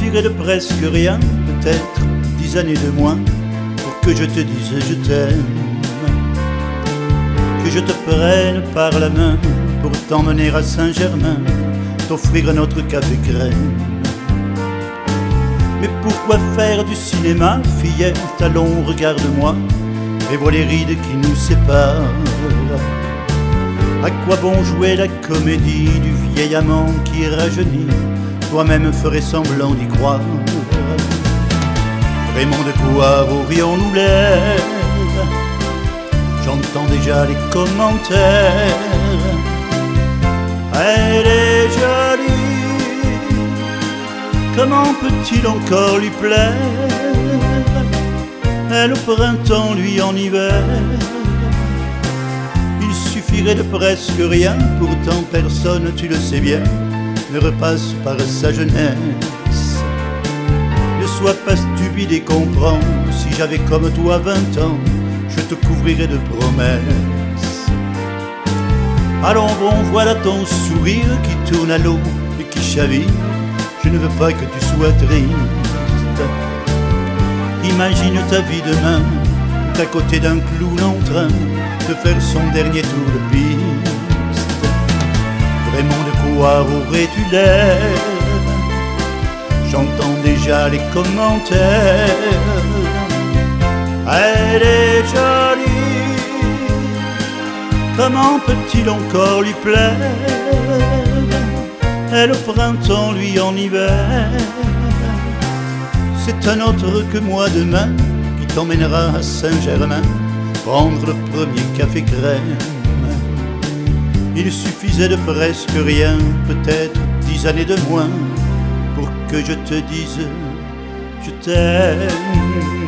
suffirait de presque rien, peut-être dix années de moins, pour que je te dise je t'aime. Que je te prenne par la main pour t'emmener à Saint-Germain, t'offrir notre café crème. Mais pourquoi faire du cinéma, fillette, allons, regarde-moi, et vois les rides qui nous séparent. À quoi bon jouer la comédie du vieil amant qui rajeunit Toi-même ferais semblant d'y croire. Vraiment de quoi aurions-nous l'air? J'entends déjà les commentaires. Elle est jolie. Comment peut-il encore lui plaire? Elle au printemps, lui en hiver. Suffirait de presque rien, pourtant personne, tu le sais bien, ne repasse par sa jeunesse. Ne sois pas stupide et comprends, si j'avais comme toi vingt ans, je te couvrirais de promesses. Allons bon, voilà ton sourire qui tourne à l'eau et qui chavire, je ne veux pas que tu sois triste. Imagine ta vie demain, à côté d'un clown en train de faire son dernier tour de piste. Vraiment quoi aurais-tu J'entends déjà les commentaires. Elle est jolie, comment peut-il encore lui plaire Elle au printemps, lui en hiver. C'est un autre que moi demain qui t'emmènera à Saint-Germain prendre le premier café crème. Il suffisait de presque rien, peut-être dix années de moins, pour que je te dise je t'aime.